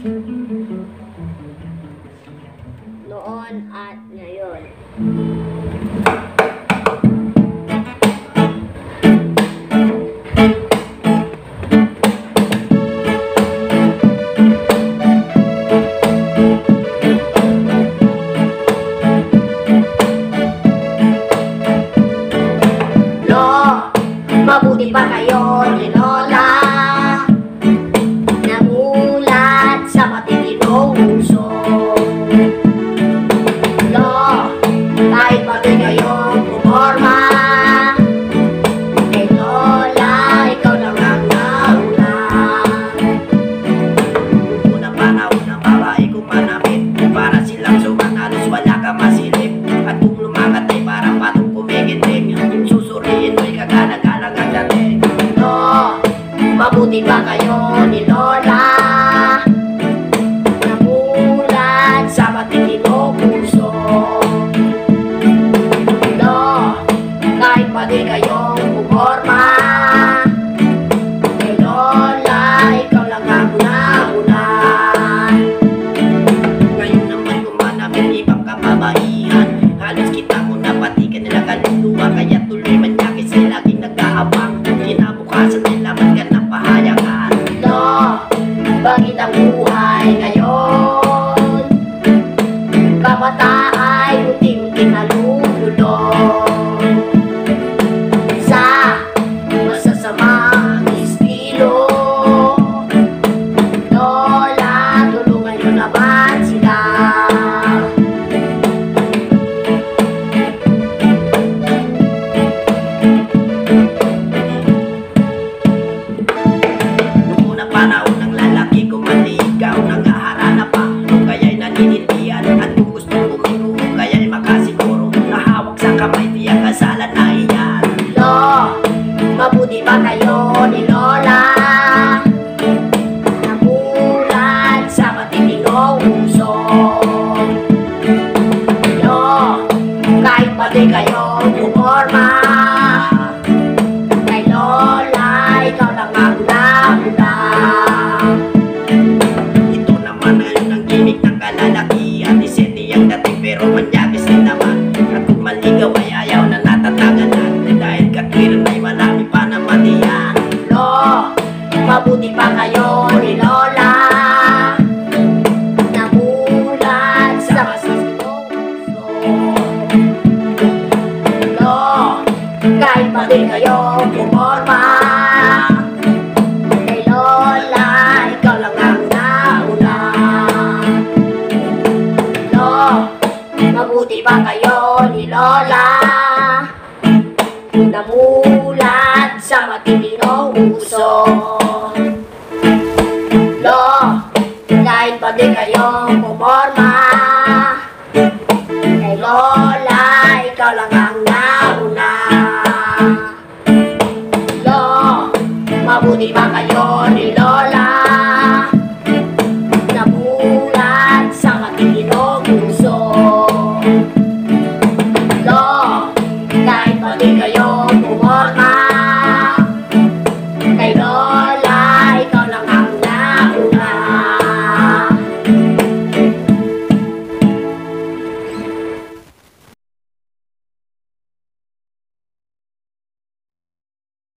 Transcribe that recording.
Noon at ngayon. Mabuti pa kayo ni Lola. Namulat sa matitinong puso. Lo, kahit pa di kayong pumorma Kay Lola, ikaw lang ang nauna Ngayon naman kung manamit ibang kababaihan. Halos kita mo na pati ka nila kaluluwa Kaya bakit ang buhay ngayon? Kabata ay unti-unti kayo mabuti pa kayo ni Lola. Namulat sa Lo, kahit pa din kayo pumorma. Kay Lola, ikaw lang ang nauna. Lo, mabuti pa kayo ni Lola. Namulat sa matitinong uso kahit pa di kayo pumorma. Kay Lola, ikaw lang ang nauna. Lo, mabuti ba kayo